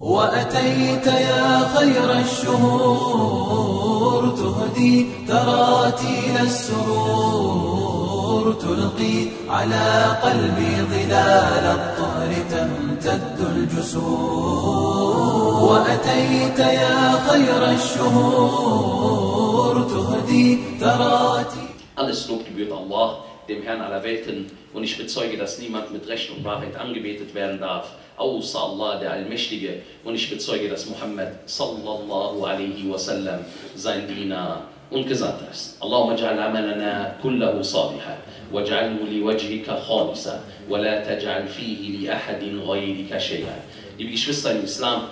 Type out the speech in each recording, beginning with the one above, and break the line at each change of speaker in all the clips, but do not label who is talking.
وأتيت يا خير الشهور تهدي تراتيل السرور تلقي على قلبي ظلال الطهر تمتد الجسور. وأتيت يا خير الشهور تهدي تراتيل
Lob gebührt Allah, dem Herrn aller Welten, und ich bezeuge, dass niemand mit Recht und Wahrheit angebetet werden darf, außer Allah, der Allmächtige, und ich bezeuge, dass Muhammad sallallahu alaihi wasallam sein Diener und Gesandter ist. Allahumma ja'al amalana kullahu saliha, khalisa, wa la taj'al fihi li ahadin ghayrika shay'a. Liebe Geschwister im Islam,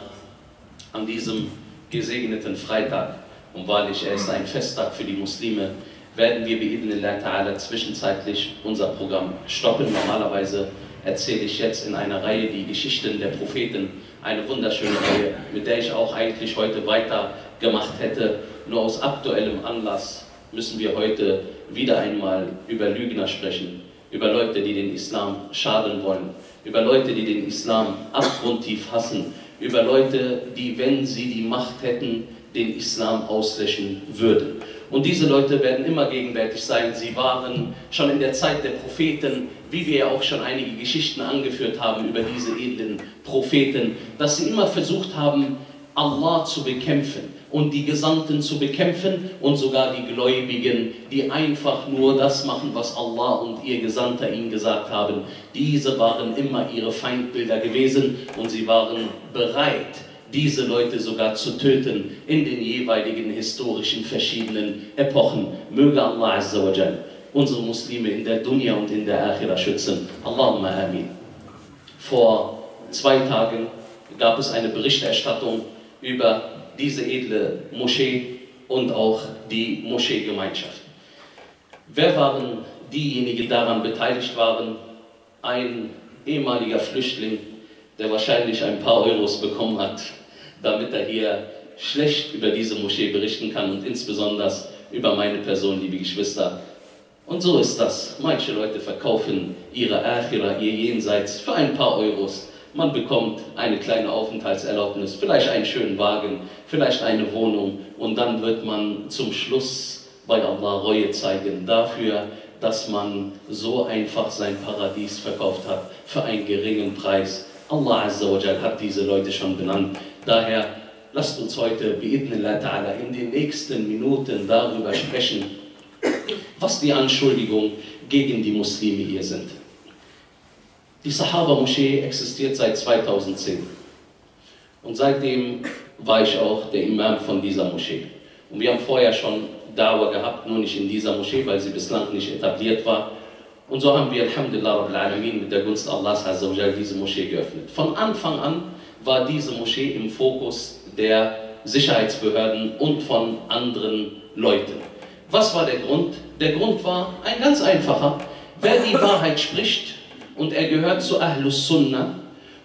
an diesem gesegneten Freitag, und wahrlich, er ist ein Festtag für die Muslime, werden wir bi'idnillah ta'ala zwischenzeitlich unser Programm stoppen. Normalerweise erzähle ich jetzt in einer Reihe die Geschichten der Propheten, eine wunderschöne Reihe, mit der ich auch eigentlich heute weitergemacht hätte. Nur aus aktuellem Anlass müssen wir heute wieder einmal über Lügner sprechen, über Leute, die den Islam schaden wollen, über Leute, die den Islam abgrundtief hassen, über Leute, die, wenn sie die Macht hätten, den Islam auslöschen würden. Und diese Leute werden immer gegenwärtig sein. Sie waren schon in der Zeit der Propheten, wie wir ja auch schon einige Geschichten angeführt haben über diese edlen Propheten, dass sie immer versucht haben, Allah zu bekämpfen und die Gesandten zu bekämpfen und sogar die Gläubigen, die einfach nur das machen, was Allah und ihr Gesandter ihnen gesagt haben. Diese waren immer ihre Feindbilder gewesen und sie waren bereit, diese Leute sogar zu töten in den jeweiligen historischen verschiedenen Epochen. Möge Allah Azza wa Jal unsere Muslime in der Dunya und in der Akhira schützen. Allahumma amin. Vor zwei Tagen gab es eine Berichterstattung über diese edle Moschee und auch die Moscheegemeinschaft. Wer waren diejenigen, die daran beteiligt waren? Ein ehemaliger Flüchtling, der wahrscheinlich ein paar Euros bekommen hat, damit er hier schlecht über diese Moschee berichten kann und insbesondere über meine Person, liebe Geschwister. Und so ist das. Manche Leute verkaufen ihre Akhira, ihr Jenseits für ein paar Euros. Man bekommt eine kleine Aufenthaltserlaubnis, vielleicht einen schönen Wagen, vielleicht eine Wohnung und dann wird man zum Schluss bei Allah Reue zeigen dafür, dass man so einfach sein Paradies verkauft hat für einen geringen Preis. Allah Azza wa hat diese Leute schon benannt. Daher lasst uns heute in den nächsten Minuten darüber sprechen, was die Anschuldigungen gegen die Muslime hier sind. Die Sahaba-Moschee existiert seit 2010 und seitdem war ich auch der Imam von dieser Moschee. Und wir haben vorher schon Dauer gehabt, nur nicht in dieser Moschee, weil sie bislang nicht etabliert war. Und so haben wir, Alhamdulillah Rabbil Alamin, mit der Gunst Allahs diese Moschee geöffnet. Von Anfang an war diese Moschee im Fokus der Sicherheitsbehörden und von anderen Leuten. Was war der Grund? Der Grund war ein ganz einfacher. Wer die Wahrheit spricht und er gehört zu Ahlus Sunnah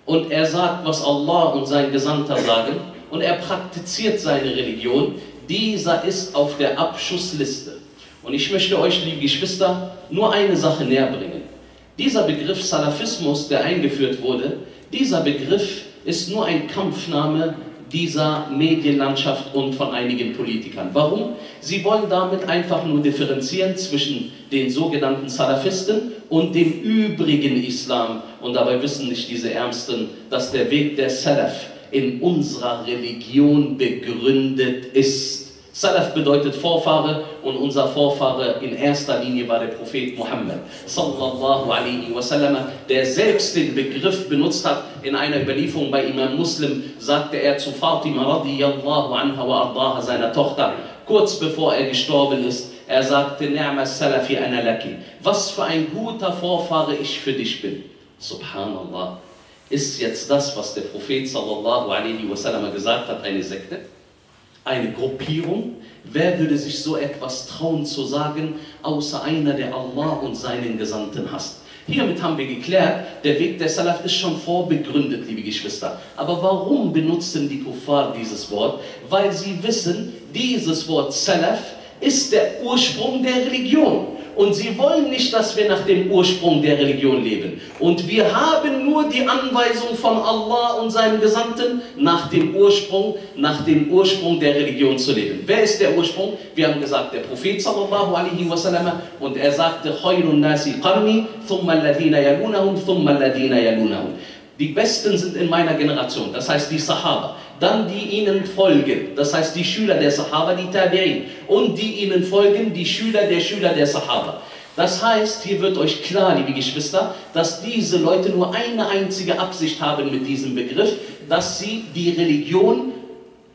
und er sagt, was Allah und sein Gesandter sagen und er praktiziert seine Religion, dieser ist auf der Abschussliste. Und ich möchte euch, liebe Geschwister, nur eine Sache näher bringen. Dieser Begriff Salafismus, der eingeführt wurde, dieser Begriff ist nur ein Kampfname dieser Medienlandschaft und von einigen Politikern. Warum? Sie wollen damit einfach nur differenzieren zwischen den sogenannten Salafisten und dem übrigen Islam. Und dabei wissen nicht diese Ärmsten, dass der Weg der Salaf in unserer Religion begründet ist. Salaf bedeutet Vorfahre und unser Vorfahre in erster Linie war der Prophet Muhammad sallallahu alaihi wasallam, der selbst den Begriff benutzt hat. In einer Überlieferung bei Imam Muslim sagte er zu Fatima radiyallahu anha wa ardaha, seiner Tochter, kurz bevor er gestorben ist, er sagte, Ni'ma salafi ana laki. Was für ein guter Vorfahre ich für dich bin. Subhanallah. Ist jetzt das, was der Prophet sallallahu alaihi wasallam gesagt hat, eine Sekte? Eine Gruppierung. Wer würde sich so etwas trauen zu sagen, außer einer, der Allah und seinen Gesandten hasst? Hiermit haben wir geklärt, der Weg der Salaf ist schon vorbegründet, liebe Geschwister. Aber warum benutzen die Kuffar dieses Wort? Weil sie wissen, dieses Wort Salaf ist der Ursprung der Religion. Und sie wollen nicht, dass wir nach dem Ursprung der Religion leben. Und wir haben nur die Anweisung von Allah und seinem Gesandten, nach dem Ursprung, nach dem Ursprung der Religion zu leben. Wer ist der Ursprung? Wir haben gesagt, der Prophet sallallahu alaihi wasallam. Und er sagte, nasi qarni, thumma yalunahum, thumma yalunahum. Die Besten sind in meiner Generation, das heißt die Sahaba. Dann die ihnen folgen, das heißt die Schüler der Sahaba, die Tabi'in. Und die ihnen folgen, die Schüler der Schüler der Sahaba. Das heißt, hier wird euch klar, liebe Geschwister, dass diese Leute nur eine einzige Absicht haben mit diesem Begriff, dass sie die Religion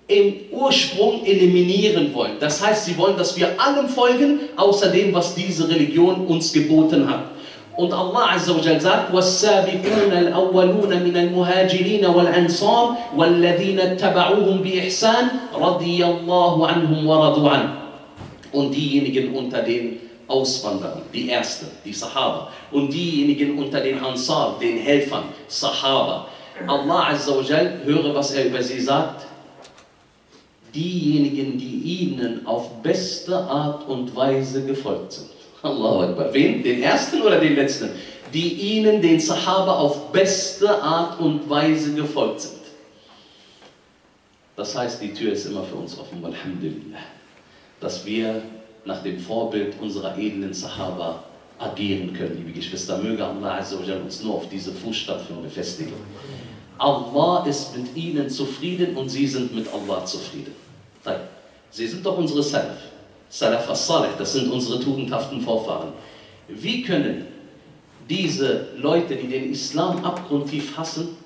im Ursprung eliminieren wollen. Das heißt, sie wollen, dass wir allem folgen, außer dem, was diese Religion uns geboten hat. Und Allah Azza wa Jal sagt, وَالسَّابِقُونَ الْأَوَّلُونَ مِنَ الْمُهَاجِرِينَ وَالْأَنصَارِ وَالَّذِينَ اتَّبَعُوهُم بِإِحْسَانٍ رَضِيَ اللَّهُ عَنْهُمْ وَرَضُوا عَنْهُ Und diejenigen unter den Auswanderern, die Ersten, die Sahaba. Und diejenigen unter den Ansar, den Helfern, Sahaba. Allah Azza wa Jal, höre, was er über sie sagt. Diejenigen, die ihnen auf beste Art und Weise gefolgt sind. Allahu Akbar. Wen? Den ersten oder den letzten? Die ihnen, den Sahaba, auf beste Art und Weise gefolgt sind. Das heißt, die Tür ist immer für uns offen, Alhamdulillah. Dass wir nach dem Vorbild unserer edlen Sahaba agieren können, liebe Geschwister. Möge Allah Azza wa uns nur auf diese Fußstapfen befestigen. Allah ist mit ihnen zufrieden und sie sind mit Allah zufrieden. Sie sind doch unsere Salaf. Salaf as-Salih, das sind unsere tugendhaften Vorfahren. Wie können diese Leute, die den Islam abgrundtief hassen,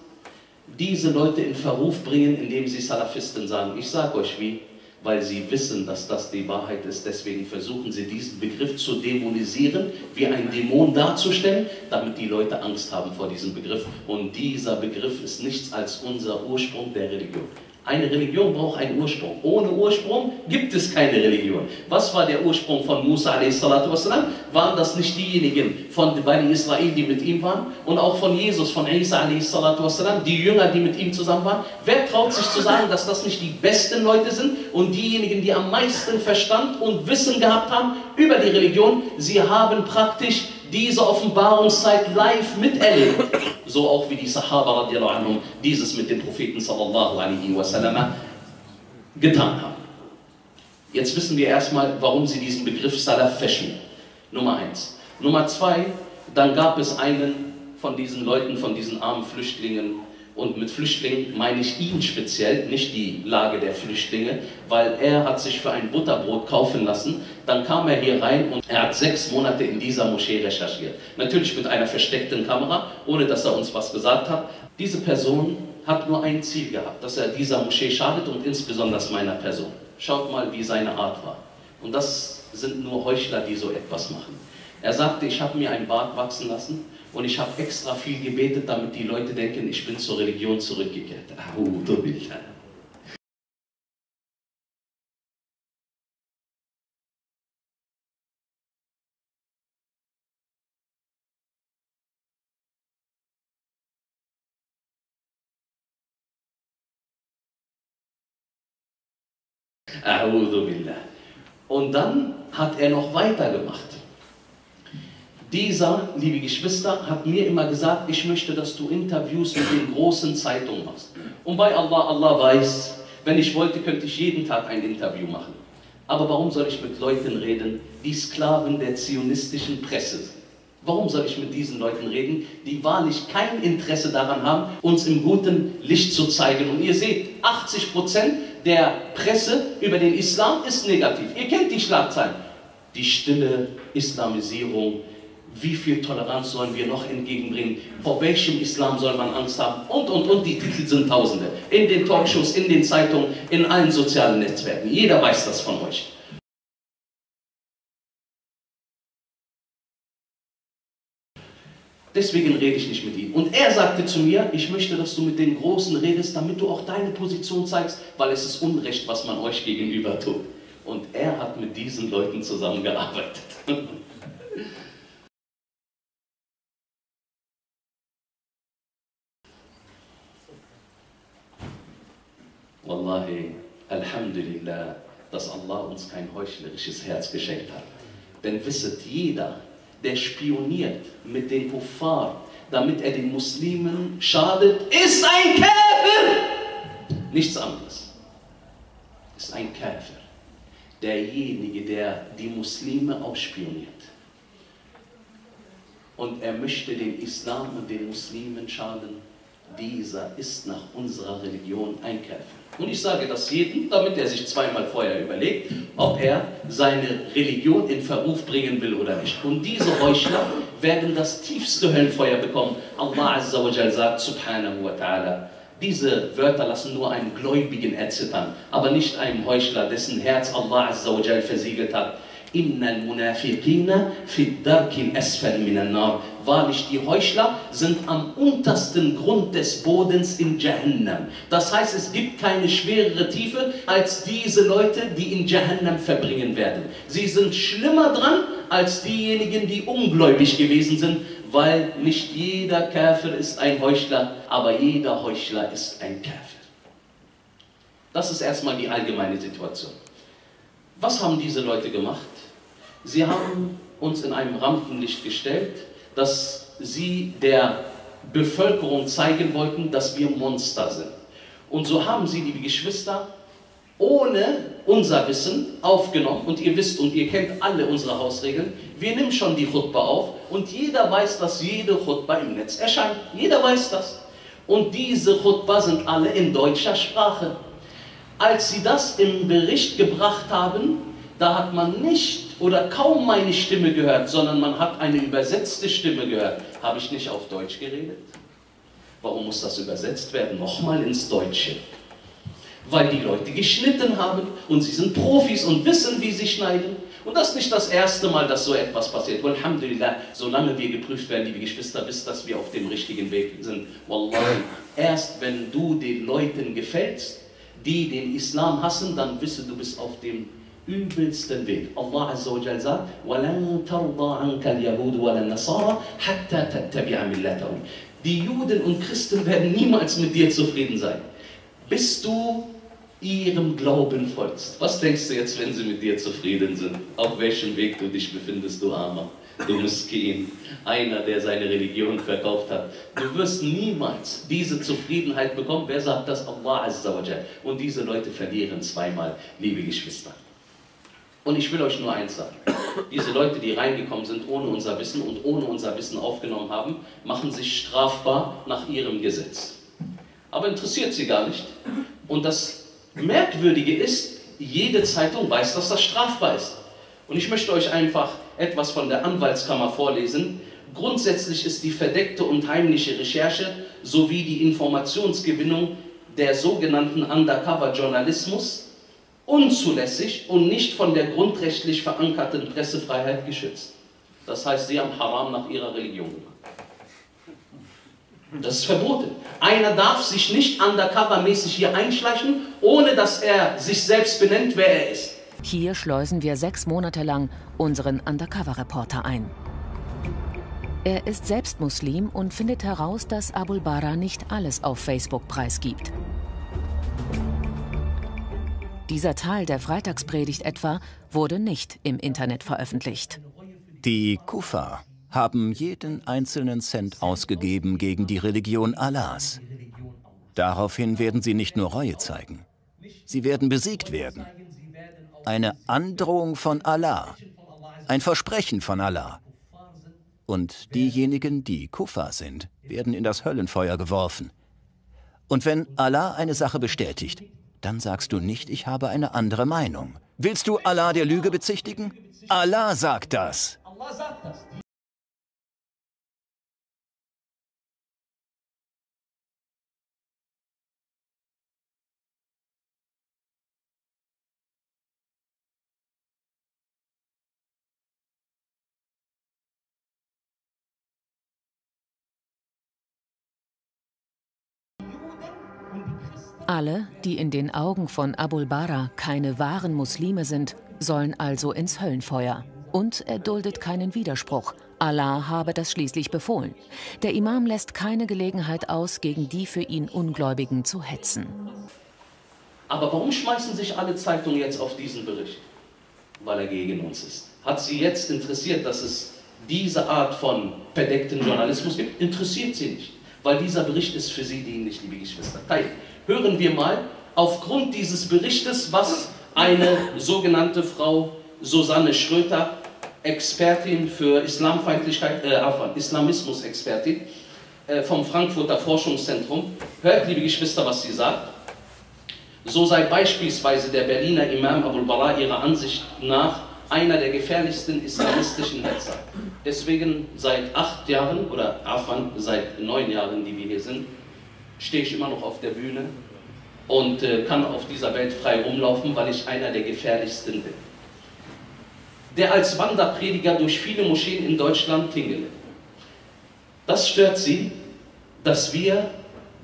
diese Leute in Verruf bringen, indem sie Salafisten sagen? Ich sage euch wie, weil sie wissen, dass das die Wahrheit ist. Deswegen versuchen sie diesen Begriff zu dämonisieren, wie ein Dämon darzustellen, damit die Leute Angst haben vor diesem Begriff. Und dieser Begriff ist nichts als unser Ursprung der Religion. Eine Religion braucht einen Ursprung. Ohne Ursprung gibt es keine Religion. Was war der Ursprung von Musa a.s.? Waren das nicht diejenigen von Bani Israel, die mit ihm waren? Und auch von Jesus, von Isa a.s., die Jünger, die mit ihm zusammen waren? Wer traut sich zu sagen, dass das nicht die besten Leute sind und diejenigen, die am meisten Verstand und Wissen gehabt haben über die Religion? Sie haben praktisch diese Offenbarungszeit live miterlebt. So auch wie die Sahaba anhum dieses mit dem Propheten sallallahu alaihi wasallam getan haben. Jetzt wissen wir erstmal, warum sie diesen Begriff Salaf fashion. Nummer eins. Nummer zwei, dann gab es einen von diesen Leuten, von diesen armen Flüchtlingen, und mit Flüchtlingen meine ich ihn speziell, nicht die Lage der Flüchtlinge, weil er hat sich für ein Butterbrot kaufen lassen. Dann kam er hier rein und er hat sechs Monate in dieser Moschee recherchiert. Natürlich mit einer versteckten Kamera, ohne dass er uns was gesagt hat. Diese Person hat nur ein Ziel gehabt, dass er dieser Moschee schadet und insbesondere meiner Person. Schaut mal, wie seine Art war. Und das sind nur Heuchler, die so etwas machen. Er sagte, ich habe mir ein Bart wachsen lassen und ich habe extra viel gebetet, damit die Leute denken, ich bin zur Religion zurückgekehrt. Und dann hat er noch weitergemacht. Dieser, liebe Geschwister, hat mir immer gesagt, ich möchte, dass du Interviews mit den großen Zeitungen machst. Und bei Allah, Allah weiß, wenn ich wollte, könnte ich jeden Tag ein Interview machen. Aber warum soll ich mit Leuten reden, die Sklaven der zionistischen Presse sind? Warum soll ich mit diesen Leuten reden, die wahrlich kein Interesse daran haben, uns im guten Licht zu zeigen? Und ihr seht, 80% der Presse über den Islam ist negativ. Ihr kennt die Schlagzeilen. Die stille Islamisierung wie viel Toleranz sollen wir noch entgegenbringen? Vor welchem Islam soll man Angst haben? Und, und, und, die Titel sind tausende. In den Talkshows, in den Zeitungen, in allen sozialen Netzwerken. Jeder weiß das von euch. Deswegen rede ich nicht mit ihm. Und er sagte zu mir, ich möchte, dass du mit den Großen redest, damit du auch deine Position zeigst, weil es ist Unrecht, was man euch gegenüber tut. Und er hat mit diesen Leuten zusammengearbeitet. Wallahi, Alhamdulillah, dass Allah uns kein heuchlerisches Herz geschenkt hat. Denn wisset, jeder, der spioniert mit den Kuffar, damit er den Muslimen schadet, ist ein Käfer! Nichts anderes. Ist ein Käfer. Derjenige, der die Muslime ausspioniert. Und er möchte den Islam und den Muslimen schaden. Dieser ist nach unserer Religion ein Käfer. Und ich sage das jedem, damit er sich zweimal vorher überlegt, ob er seine Religion in Verruf bringen will oder nicht. Und diese Heuchler werden das tiefste Höllenfeuer bekommen. Allah Azza wa Jal sagt, subhanahu wa ta'ala, diese Wörter lassen nur einen Gläubigen erzittern, aber nicht einem Heuchler, dessen Herz Allah Azza wa Jal versiegelt hat. Innal munafiqina fi darkil asfal minan nar. Wahrlich, die Heuchler sind am untersten Grund des Bodens in Jahannam. Das heißt, es gibt keine schwerere Tiefe als diese Leute, die in Jahannam verbringen werden. Sie sind schlimmer dran als diejenigen, die ungläubig gewesen sind, weil nicht jeder Käfer ist ein Heuchler, aber jeder Heuchler ist ein Käfer. Das ist erstmal die allgemeine Situation. Was haben diese Leute gemacht? Sie haben uns in einem Rampenlicht gestellt, dass sie der Bevölkerung zeigen wollten, dass wir Monster sind. Und so haben sie, liebe Geschwister, ohne unser Wissen aufgenommen. Und ihr wisst und ihr kennt alle unsere Hausregeln. Wir nehmen schon die Chutba auf und jeder weiß, dass jede Chutba im Netz erscheint. Jeder weiß das. Und diese Chutba sind alle in deutscher Sprache. Als sie das im Bericht gebracht haben, da hat man nicht oder kaum meine Stimme gehört, sondern man hat eine übersetzte Stimme gehört. Habe ich nicht auf Deutsch geredet? Warum muss das übersetzt werden? Nochmal ins Deutsche. Weil die Leute geschnitten haben und sie sind Profis und wissen, wie sie schneiden. Und das ist nicht das erste Mal, dass so etwas passiert. Alhamdulillah, solange wir geprüft werden, liebe Geschwister, bis dass wir auf dem richtigen Weg sind. Wallahi, erst wenn du den Leuten gefällst, die den Islam hassen, dann wisse du bist auf dem übelsten Weg. Allah Azza wa Jal sagt, وَلَن تَرْضَى عَنْكَ الْيَهُودُ وَلَا النَّصَارَى حَتَّى تَتَّبِعَ مِلَّتَهُم Die Juden und Christen werden niemals mit dir zufrieden sein, bis du ihrem Glauben folgst. Was denkst du jetzt, wenn sie mit dir zufrieden sind? Auf welchem Weg du dich befindest, du Armer, du Miskin, einer, der seine Religion verkauft hat. Du wirst niemals diese Zufriedenheit bekommen. Wer sagt das? Allah Azza wa Jal. Und diese Leute verlieren zweimal, liebe Geschwister. Und ich will euch nur eins sagen. Diese Leute, die reingekommen sind ohne unser Wissen und ohne unser Wissen aufgenommen haben, machen sich strafbar nach ihrem Gesetz. Aber interessiert sie gar nicht. Und das Merkwürdige ist, jede Zeitung weiß, dass das strafbar ist. Und ich möchte euch einfach etwas von der Anwaltskammer vorlesen. Grundsätzlich ist die verdeckte und heimliche Recherche sowie die Informationsgewinnung der sogenannten Undercover-Journalismus unzulässig und nicht von der grundrechtlich verankerten Pressefreiheit geschützt. Das heißt, sie haben Haram nach ihrer Religion gemacht. Das ist verboten. Einer darf sich nicht undercover-mäßig hier einschleichen, ohne dass er sich selbst benennt, wer er ist.
Hier schleusen wir sechs Monate lang unseren Undercover-Reporter ein. Er ist selbst Muslim und findet heraus, dass Abul Bara nicht alles auf Facebook preisgibt. Dieser Teil der Freitagspredigt etwa wurde nicht im Internet veröffentlicht.
Die Kufa haben jeden einzelnen Cent ausgegeben gegen die Religion Allahs. Daraufhin werden sie nicht nur Reue zeigen, sie werden besiegt werden. Eine Androhung von Allah, ein Versprechen von Allah. Und diejenigen, die Kufa sind, werden in das Höllenfeuer geworfen. Und wenn Allah eine Sache bestätigt, dann sagst du nicht, ich habe eine andere Meinung. Willst du Allah der Lüge bezichtigen? Allah sagt das.
Alle, die in den Augen von Abul Bara keine wahren Muslime sind, sollen also ins Höllenfeuer. Und er duldet keinen Widerspruch. Allah habe das schließlich befohlen. Der Imam lässt keine Gelegenheit aus, gegen die für ihn Ungläubigen zu hetzen.
Aber warum schmeißen sich alle Zeitungen jetzt auf diesen Bericht? Weil er gegen uns ist. Hat sie jetzt interessiert, dass es diese Art von verdeckten Journalismus gibt? Interessiert sie nicht, weil dieser Bericht ist für sie dienlich, liebe Geschwister. Hören wir mal aufgrund dieses Berichtes, was eine sogenannte Frau Susanne Schröter, Expertin für Islamfeindlichkeit, äh, Islamismus-Expertin äh, vom Frankfurter Forschungszentrum, hört, liebe Geschwister, was sie sagt. So sei beispielsweise der Berliner Imam Abul Bara ihrer Ansicht nach einer der gefährlichsten islamistischen Hetzer. Deswegen seit acht Jahren, oder Afan, seit neun Jahren, die wir hier sind, stehe ich immer noch auf der Bühne und äh, kann auf dieser Welt frei rumlaufen, weil ich einer der gefährlichsten bin. Der als Wanderprediger durch viele Moscheen in Deutschland tingele. Das stört sie, dass wir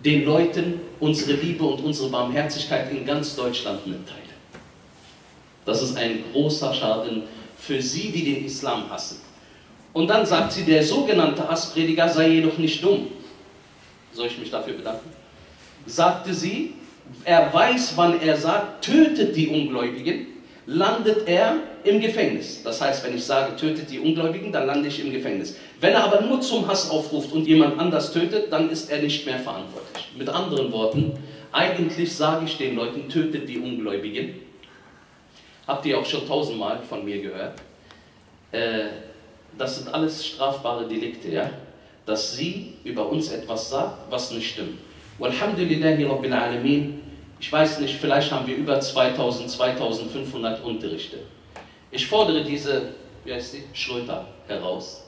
den Leuten unsere Liebe und unsere Barmherzigkeit in ganz Deutschland mitteilen. Das ist ein großer Schaden für sie, die den Islam hassen. Und dann sagt sie, der sogenannte Hassprediger sei jedoch nicht dumm. Soll ich mich dafür bedanken? Sagte sie, er weiß, wann er sagt, tötet die Ungläubigen, landet er im Gefängnis. Das heißt, wenn ich sage, tötet die Ungläubigen, dann lande ich im Gefängnis. Wenn er aber nur zum Hass aufruft und jemand anders tötet, dann ist er nicht mehr verantwortlich. Mit anderen Worten, eigentlich sage ich den Leuten, tötet die Ungläubigen. Habt ihr auch schon tausendmal von mir gehört. Äh, das sind alles strafbare Delikte, ja? Dass sie über uns etwas sagt, was nicht stimmt. Walhamdulillahi Rabbil Alamin. Ich weiß nicht, vielleicht haben wir über 2000, 2500 Unterrichte. Ich fordere diese, wie heißt die, Schröter heraus,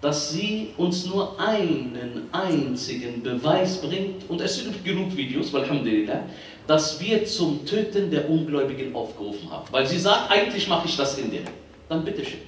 dass sie uns nur einen einzigen Beweis bringt, und es sind genug Videos, Alhamdulillah, dass wir zum Töten der Ungläubigen aufgerufen haben. Weil sie sagt, eigentlich mache ich das indirekt. Dann bitteschön.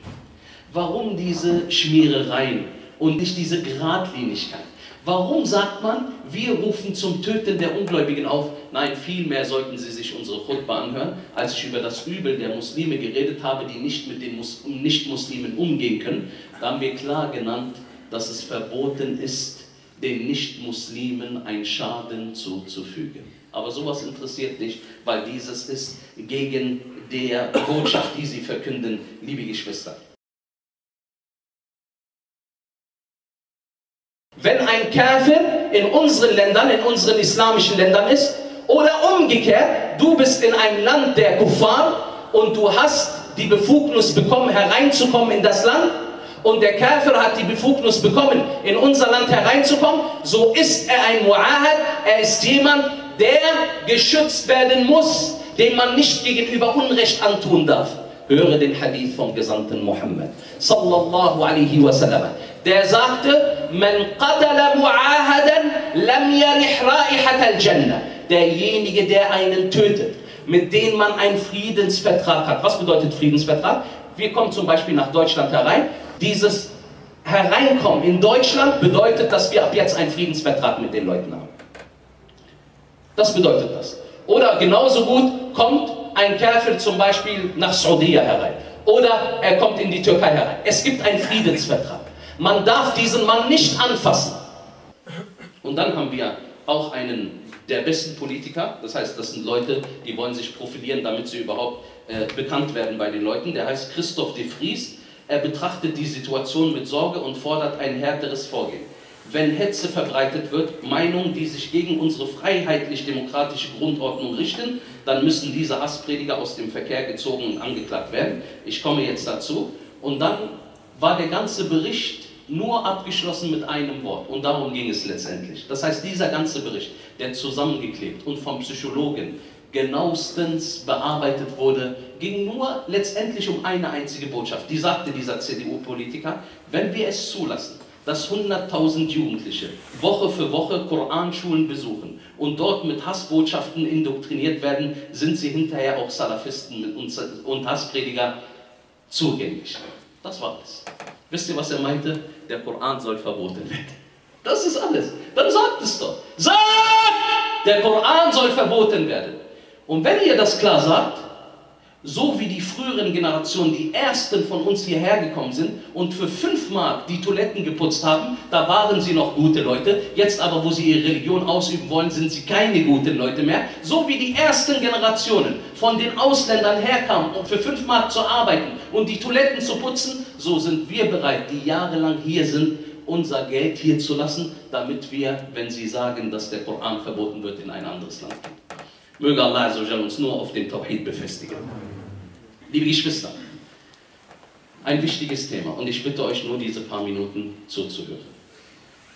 Warum diese Schmierereien und nicht diese Gradlinigkeit? Warum sagt man, wir rufen zum Töten der Ungläubigen auf? Nein, vielmehr sollten Sie sich unsere Khutbah anhören, als ich über das Übel der Muslime geredet habe, die nicht mit den Nicht-Muslimen umgehen können. Da haben wir klar genannt, dass es verboten ist, den Nicht-Muslimen einen Schaden zuzufügen. Aber sowas interessiert nicht, weil dieses ist gegen der Botschaft, die sie verkünden, liebe Geschwister. Wenn ein Kafir in unseren Ländern, in unseren islamischen Ländern ist, oder umgekehrt, du bist in einem Land der Kuffar und du hast die Befugnis bekommen, hereinzukommen in das Land, und der Kafir hat die Befugnis bekommen, in unser Land hereinzukommen, so ist er ein Mu'ahad, er ist jemand, der geschützt werden muss, dem man nicht gegenüber Unrecht antun darf. Höre den Hadith vom Gesandten Muhammad sallallahu alaihi wasallam. Der sagte, man qatala mu'ahadan lam yarih raihat al-jannah. Derjenige, der einen tötet, mit dem man einen Friedensvertrag hat. Was bedeutet Friedensvertrag? Wir kommen zum Beispiel nach Deutschland herein. Dieses Hereinkommen in Deutschland bedeutet, dass wir ab jetzt einen Friedensvertrag mit den Leuten haben. Das bedeutet das. Oder genauso gut kommt ein Kafir zum Beispiel nach Saudi herein. Oder er kommt in die Türkei herein. Es gibt einen Friedensvertrag. Man darf diesen Mann nicht anfassen. Und dann haben wir auch einen der besten Politiker, das heißt, das sind Leute, die wollen sich profilieren, damit sie überhaupt äh, bekannt werden bei den Leuten. Der heißt Christoph de Vries. Er betrachtet die Situation mit Sorge und fordert ein härteres Vorgehen wenn Hetze verbreitet wird, Meinungen, die sich gegen unsere freiheitlich-demokratische Grundordnung richten, dann müssen diese Hassprediger aus dem Verkehr gezogen und angeklagt werden. Ich komme jetzt dazu. Und dann war der ganze Bericht nur abgeschlossen mit einem Wort. Und darum ging es letztendlich. Das heißt, dieser ganze Bericht, der zusammengeklebt und vom Psychologen genauestens bearbeitet wurde, ging nur letztendlich um eine einzige Botschaft. Die sagte dieser CDU-Politiker, wenn wir es zulassen, dass 100.000 Jugendliche Woche für Woche Koranschulen besuchen und dort mit Hassbotschaften indoktriniert werden, sind sie hinterher auch Salafisten und Hassprediger zugänglich. Das war es. Wisst ihr, was er meinte? Der Koran soll verboten werden. Das ist alles. Dann sagt es doch. Sagt! Der Koran soll verboten werden. Und wenn ihr das klar sagt, so wie die früheren Generationen, die ersten von uns hierher gekommen sind und für fünf Mark die Toiletten geputzt haben, da waren sie noch gute Leute. Jetzt aber, wo sie ihre Religion ausüben wollen, sind sie keine guten Leute mehr. So wie die ersten Generationen von den Ausländern herkamen, um für fünf Mark zu arbeiten und die Toiletten zu putzen, so sind wir bereit, die jahrelang hier sind, unser Geld hier zu lassen, damit wir, wenn sie sagen, dass der Koran verboten wird, in ein anderes Land gehen. Möge Allah uns nur auf den Tawhid befestigen. Liebe Geschwister, ein wichtiges Thema und ich bitte euch nur diese paar Minuten zuzuhören.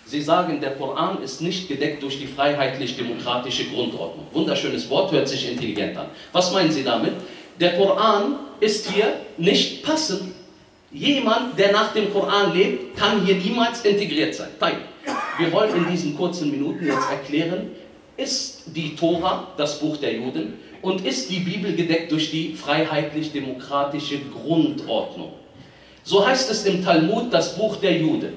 Sie sagen, der Koran ist nicht gedeckt durch die freiheitlich-demokratische Grundordnung. Wunderschönes Wort, hört sich intelligent an. Was meinen Sie damit? Der Koran ist hier nicht passend. Jemand, der nach dem Koran lebt, kann hier niemals integriert sein. Wir wollen in diesen kurzen Minuten jetzt erklären, ist die Tora das Buch der Juden und ist die Bibel gedeckt durch die freiheitlich-demokratische Grundordnung. So heißt es im Talmud, das Buch der Juden.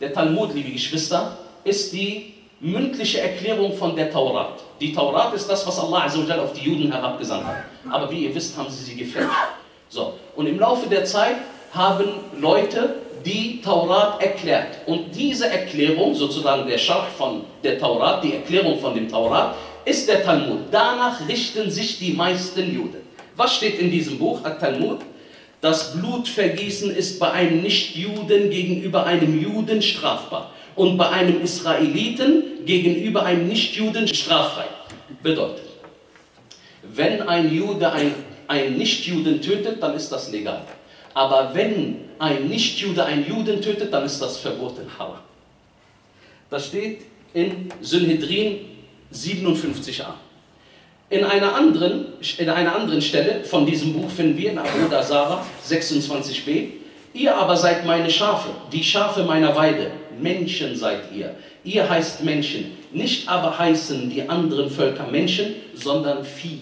Der Talmud, liebe Geschwister, ist die mündliche Erklärung von der Taurat. Die Taurat ist das, was Allah auf die Juden herabgesandt hat. Aber wie ihr wisst, haben sie sie gefälscht. So, und im Laufe der Zeit haben Leute die Taurat erklärt. Und diese Erklärung, sozusagen der Scharf von der Taurat, die Erklärung von dem Taurat, ist der Talmud. Danach richten sich die meisten Juden. Was steht in diesem Buch, At-Talmud? Das Blutvergießen ist bei einem Nichtjuden gegenüber einem Juden strafbar und bei einem Israeliten gegenüber einem Nichtjuden straffrei. Bedeutet, wenn ein Jude einen Nichtjuden tötet, dann ist das legal. Aber wenn ein Nichtjude einen Juden tötet, dann ist das verboten. Das steht in Synhedrin 57a. In einer, anderen, in einer anderen Stelle von diesem Buch finden wir in Abu Sarah 26b, ihr aber seid meine Schafe, die Schafe meiner Weide, Menschen seid ihr. Ihr heißt Menschen, nicht aber heißen die anderen Völker Menschen, sondern Vieh,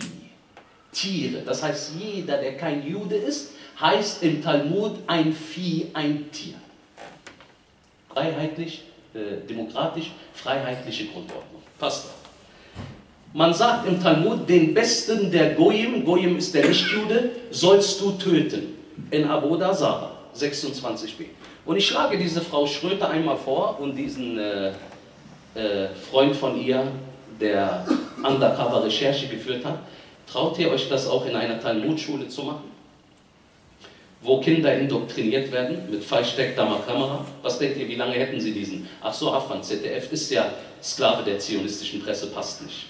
Tiere. Das heißt, jeder, der kein Jude ist, heißt im Talmud ein Vieh, ein Tier. Freiheitlich, äh, demokratisch, freiheitliche Grundordnung. Passt auf. Man sagt im Talmud, den Besten der Goyim, Goyim ist der Nichtjude, sollst du töten. In Aboda Sarah, 26b. Und ich schlage diese Frau Schröter einmal vor und diesen äh, äh, Freund von ihr, der Undercover-Recherche geführt hat. Traut ihr euch das auch in einer Talmudschule zu machen? Wo Kinder indoktriniert werden mit versteckter Kamera? Was denkt ihr, wie lange hätten sie diesen? Ach so, Afan, ZDF ist ja Sklave der zionistischen Presse, passt nicht.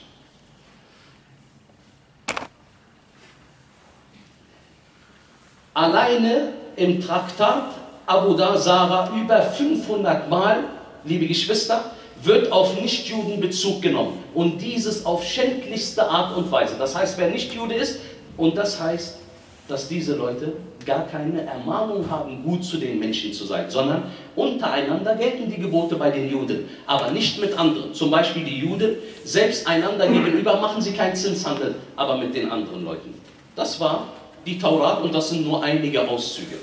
Alleine im Traktat Abu Dar Sarah über 500 Mal, liebe Geschwister, wird auf Nichtjuden Bezug genommen. Und dieses auf schändlichste Art und Weise. Das heißt, wer Nichtjude ist, und das heißt, dass diese Leute gar keine Ermahnung haben, gut zu den Menschen zu sein, sondern untereinander gelten die Gebote bei den Juden, aber nicht mit anderen. Zum Beispiel die Juden, selbst einander gegenüber machen sie keinen Zinshandel, aber mit den anderen Leuten. Das war die Taurat und das sind nur einige Auszüge.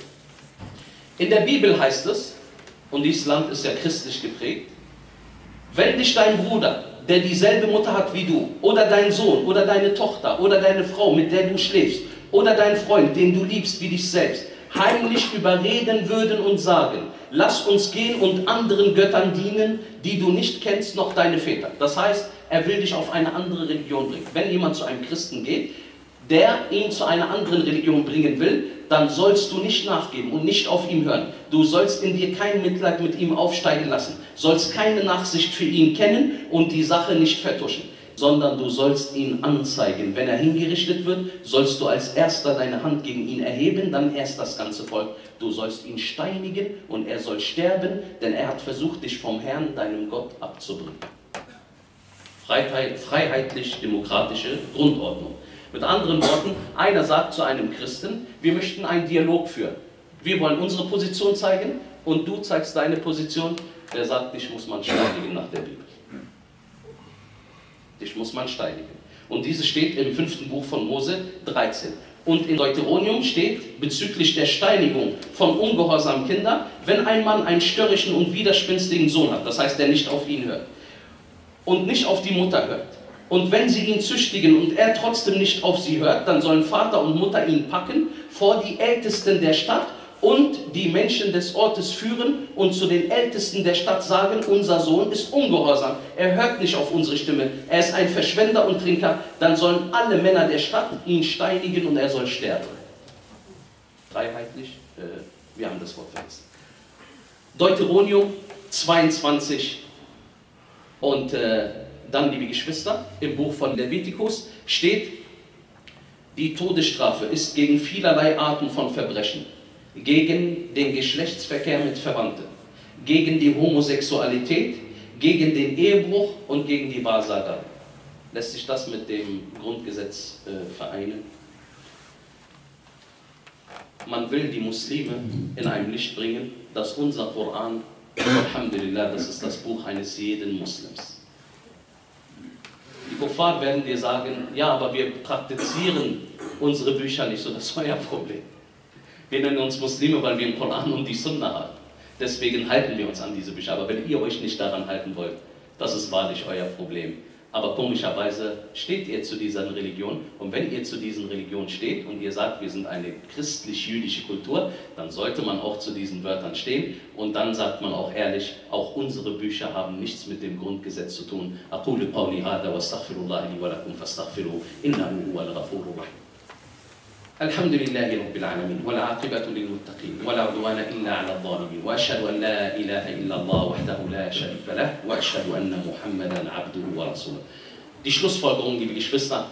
In der Bibel heißt es, und dieses Land ist ja christlich geprägt, wenn dich dein Bruder, der dieselbe Mutter hat wie du, oder dein Sohn, oder deine Tochter, oder deine Frau, mit der du schläfst, oder dein Freund, den du liebst wie dich selbst, heimlich überreden würden und sagen, lass uns gehen und anderen Göttern dienen, die du nicht kennst, noch deine Väter. Das heißt, er will dich auf eine andere Religion bringen. Wenn jemand zu einem Christen geht, der ihn zu einer anderen Religion bringen will, dann sollst du nicht nachgeben und nicht auf ihn hören. Du sollst in dir kein Mitleid mit ihm aufsteigen lassen, sollst keine Nachsicht für ihn kennen und die Sache nicht vertuschen, sondern du sollst ihn anzeigen. Wenn er hingerichtet wird, sollst du als erster deine Hand gegen ihn erheben, dann erst das ganze Volk. Du sollst ihn steinigen und er soll sterben, denn er hat versucht, dich vom Herrn, deinem Gott, abzubringen. Freiheit, freiheitlich-demokratische Grundordnung. Mit anderen Worten, einer sagt zu einem Christen, wir möchten einen Dialog führen. Wir wollen unsere Position zeigen und du zeigst deine Position. Der sagt, dich muss man steinigen nach der Bibel. Dich muss man steinigen. Und dieses steht im fünften Buch von Mose 13. Und in Deuteronium steht bezüglich der Steinigung von ungehorsamen Kindern, wenn ein Mann einen störrischen und widerspenstigen Sohn hat, das heißt, der nicht auf ihn hört und nicht auf die Mutter hört, Und wenn sie ihn züchtigen und er trotzdem nicht auf sie hört, dann sollen Vater und Mutter ihn packen vor die Ältesten der Stadt und die Menschen des Ortes führen und zu den Ältesten der Stadt sagen, unser Sohn ist ungehorsam, er hört nicht auf unsere Stimme, er ist ein Verschwender und Trinker, dann sollen alle Männer der Stadt ihn steinigen und er soll sterben. Freiheitlich, äh, wir haben das Wort vergessen. Deuteronium 22 und äh, dann, liebe Geschwister, im Buch von Levitikus steht, die Todesstrafe ist gegen vielerlei Arten von Verbrechen, gegen den Geschlechtsverkehr mit Verwandten, gegen die Homosexualität, gegen den Ehebruch und gegen die Wahrsager. Lässt sich das mit dem Grundgesetz äh, vereinen? Man will die Muslime in einem Licht bringen, dass unser Koran, Alhamdulillah, das ist das Buch eines jeden Muslims. Die Kuffar werden dir sagen, ja, aber wir praktizieren unsere Bücher nicht so, das ist euer Problem. Wir nennen uns Muslime, weil wir den Koran und die Sunna haben. Deswegen halten wir uns an diese Bücher. Aber wenn ihr euch nicht daran halten wollt, das ist wahrlich euer Problem. Aber komischerweise steht ihr zu dieser Religion. Und wenn ihr zu diesen Religionen steht und ihr sagt, wir sind eine christlich-jüdische Kultur, dann sollte man auch zu diesen Wörtern stehen. Und dann sagt man auch ehrlich, auch unsere Bücher haben nichts mit dem Grundgesetz zu tun. أقول قولي هذا واستغفر الله لي ولكم فاستغفروه إنه هو الغفور الرحيم. الحمد لله رب العالمين والعاقبة للمتقين ولا عدوان إلا على الظالمين وأشهد أن لا إله إلا الله وحده لا شريك له وأشهد أن محمدا عبده ورسوله Die Schlussfolgerung, liebe Geschwister,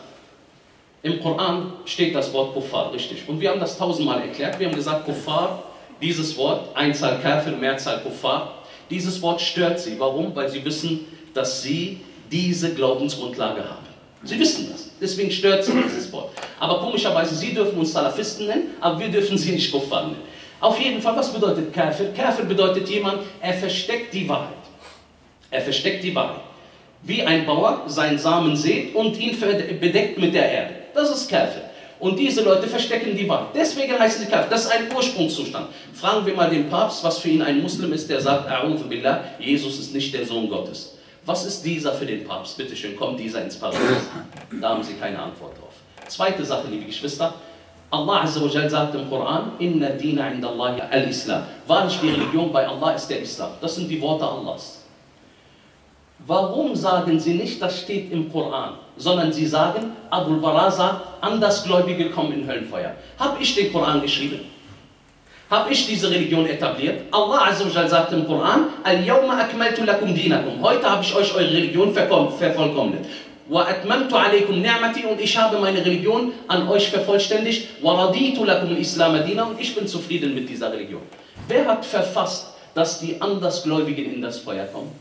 im Koran steht das Wort Kuffar, richtig. Und wir haben das tausendmal erklärt. Wir haben gesagt, Kuffar, dieses Wort, Einzahl Kafir, Mehrzahl Kuffar, dieses Wort stört sie. Warum? Weil sie wissen, dass sie diese Glaubensgrundlage haben. Sie wissen das. Deswegen stört sie dieses Wort. Aber komischerweise, Sie dürfen uns Salafisten nennen, aber wir dürfen sie nicht Kuffar nennen. Auf jeden Fall, was bedeutet Kafir? Kafir bedeutet jemand, er versteckt die Wahrheit. Er versteckt die Wahrheit. Wie ein Bauer seinen Samen sät und ihn bedeckt mit der Erde. Das ist Kafir. Und diese Leute verstecken die Wahrheit. Deswegen heißen sie Kafir. Das ist ein Ursprungszustand. Fragen wir mal den Papst, was für ihn ein Muslim ist, der sagt, Billah, Jesus ist nicht der Sohn Gottes. Was ist dieser für den Papst? Bitte schön, kommt dieser ins Paradies? Da haben Sie keine Antwort drauf. Zweite Sache, liebe Geschwister. Allah Azza wa Jal sagt im Koran, Inna dina inda Allahi al-Islam. Wahrlich, die Religion bei Allah ist der Islam. Das sind die Worte Allahs. Warum sagen sie nicht, das steht im Koran, sondern sie sagen, Abul Bara Andersgläubige kommen in Höllenfeuer. Habe ich den Koran geschrieben? Habe ich diese Religion etabliert. Allah Azzawajal sagt im Koran. Heute habe ich euch eure Religion vervollkommnet. Wa und ich habe meine Religion an euch vervollständigt. Wa und ich bin zufrieden mit dieser Religion. Wer hat verfasst, dass die Andersgläubigen in das Feuer kommen?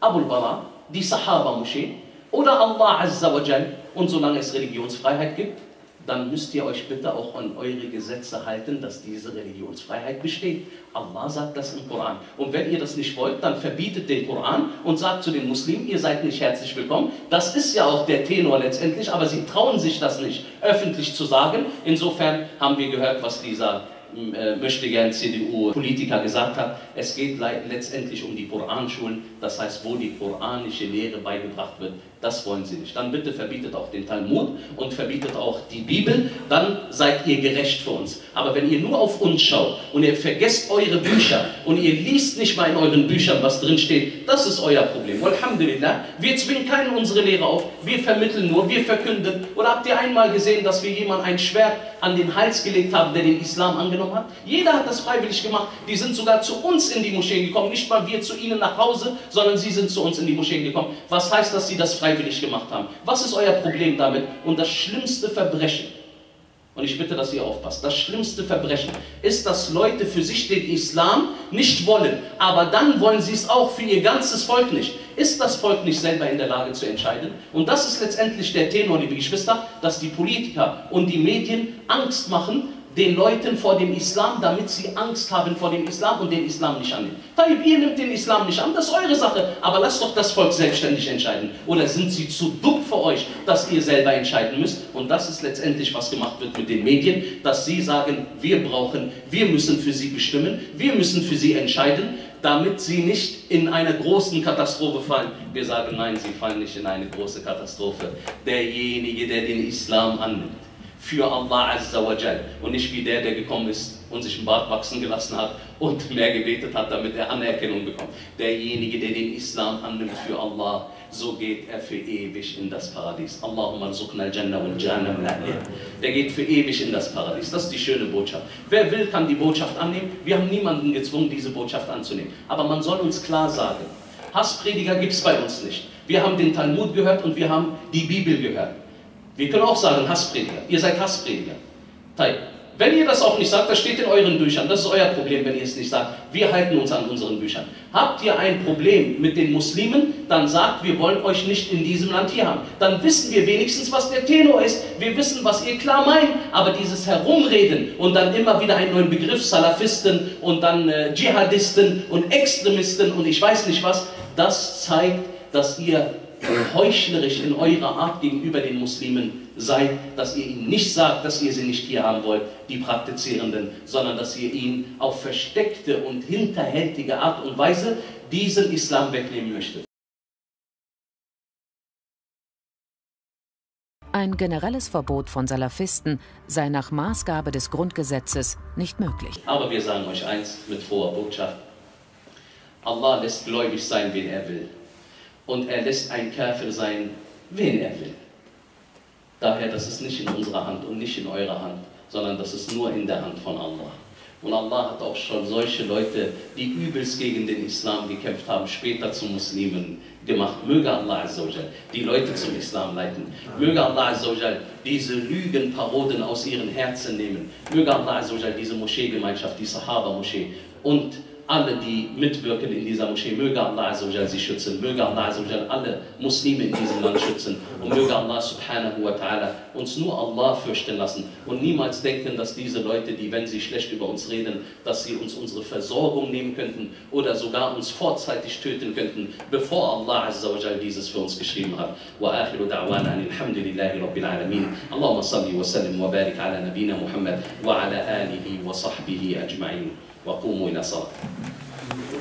Abul Bara, die Sahaba-Moschee oder Allah Azzawajal. Und solange es Religionsfreiheit gibt, dann müsst ihr euch bitte auch an eure Gesetze halten, dass diese Religionsfreiheit besteht. Allah sagt das im Koran. Und wenn ihr das nicht wollt, dann verbietet den Koran und sagt zu den Muslimen, ihr seid nicht herzlich willkommen. Das ist ja auch der Tenor letztendlich, aber sie trauen sich das nicht öffentlich zu sagen. Insofern haben wir gehört, was dieser äh, möchte gern CDU-Politiker gesagt hat, es geht letztendlich um die Koranschulen, das heißt, wo die koranische Lehre beigebracht wird, das wollen sie nicht. Dann bitte verbietet auch den Talmud und verbietet auch die Bibel, dann seid ihr gerecht für uns. Aber wenn ihr nur auf uns schaut und ihr vergesst eure Bücher und ihr liest nicht mal in euren Büchern, was drin steht, das ist euer Problem. Alhamdulillah, wir zwingen keinen unsere Lehre auf, wir vermitteln nur, wir verkünden. Oder habt ihr einmal gesehen, dass wir jemand ein Schwert an den Hals gelegt haben, der den Islam angenommen hat? Jeder hat das freiwillig gemacht. Die sind sogar zu uns in die Moscheen gekommen, nicht mal wir zu ihnen nach Hause, sondern sie sind zu uns in die Moscheen gekommen. Was heißt, dass sie das freiwillig freiwillig gemacht haben. Was ist euer Problem damit? Und das schlimmste Verbrechen, und ich bitte, dass ihr aufpasst, das schlimmste Verbrechen ist, dass Leute für sich den Islam nicht wollen, aber dann wollen sie es auch für ihr ganzes Volk nicht. Ist das Volk nicht selber in der Lage zu entscheiden? Und das ist letztendlich der Tenor, liebe Geschwister, dass die Politiker und die Medien Angst machen, den Leuten vor dem Islam, damit sie Angst haben vor dem Islam und den Islam nicht annehmen. Taib, ihr nehmt den Islam nicht an, das ist eure Sache, aber lasst doch das Volk selbstständig entscheiden. Oder sind sie zu dumm für euch, dass ihr selber entscheiden müsst? Und das ist letztendlich, was gemacht wird mit den Medien, dass sie sagen, wir brauchen, wir müssen für sie bestimmen, wir müssen für sie entscheiden, damit sie nicht in eine große Katastrophe fallen. Wir sagen, nein, sie fallen nicht in eine große Katastrophe. Derjenige, der den Islam annimmt, für Allah Azza wa Jal und nicht wie der, der gekommen ist und sich einen Bart wachsen gelassen hat und mehr gebetet hat, damit er Anerkennung bekommt. Derjenige, der den Islam annimmt für Allah, so geht er für ewig in das Paradies. Allahumma rzuqna al-Jannah wal Jahannam Der geht für ewig in das Paradies. Das ist die schöne Botschaft. Wer will, kann die Botschaft annehmen. Wir haben niemanden gezwungen, diese Botschaft anzunehmen. Aber man soll uns klar sagen, Hassprediger gibt es bei uns nicht. Wir haben den Talmud gehört und wir haben die Bibel gehört. Wir können auch sagen, Hassprediger. Ihr seid Hassprediger. Wenn ihr das auch nicht sagt, das steht in euren Büchern. Das ist euer Problem, wenn ihr es nicht sagt. Wir halten uns an unseren Büchern. Habt ihr ein Problem mit den Muslimen, dann sagt, wir wollen euch nicht in diesem Land hier haben. Dann wissen wir wenigstens, was der Tenor ist. Wir wissen, was ihr klar meint. Aber dieses Herumreden und dann immer wieder einen neuen Begriff, Salafisten und dann äh, Dschihadisten und Extremisten und ich weiß nicht was, das zeigt, dass ihr heuchlerisch in eurer Art gegenüber den Muslimen seid, dass ihr ihnen nicht sagt, dass ihr sie nicht hier haben wollt, die Praktizierenden, sondern dass ihr ihnen auf versteckte und hinterhältige Art und Weise diesen Islam wegnehmen möchtet.
Ein generelles Verbot von Salafisten sei nach Maßgabe des Grundgesetzes nicht möglich.
Aber wir sagen euch eins mit froher Botschaft. Allah lässt gläubig sein, wen er will und er lässt ein Kafir sein, wen er will. Daher, das ist nicht in unserer Hand und nicht in eurer Hand, sondern das ist nur in der Hand von Allah. Und Allah hat auch schon solche Leute, die übelst gegen den Islam gekämpft haben, später zu Muslimen gemacht. Möge Allah Azzawajal die Leute zum Islam leiten. Möge Allah Azzawajal diese Lügenparoden aus ihren Herzen nehmen. Möge Allah Azzawajal diese Moscheegemeinschaft, die Sahaba-Moschee und alle, die mitwirken in dieser Moschee, möge Allah Azzawajal sie schützen, möge Allah Azzawajal alle Muslime in diesem Land schützen und möge Allah subhanahu wa ta'ala uns nur Allah fürchten lassen und niemals denken, dass diese Leute, die, wenn sie schlecht über uns reden, dass sie uns unsere Versorgung nehmen könnten oder sogar uns vorzeitig töten könnten, bevor Allah Azzawajal dieses für uns geschrieben hat. Wa akhiru da'wana alhamdulillahi rabbil alamin. Allahumma salli wa sallim wa barik ala nabina Muhammad wa ala alihi wa sahbihi ajma'in. وقوموا إلى صلاة.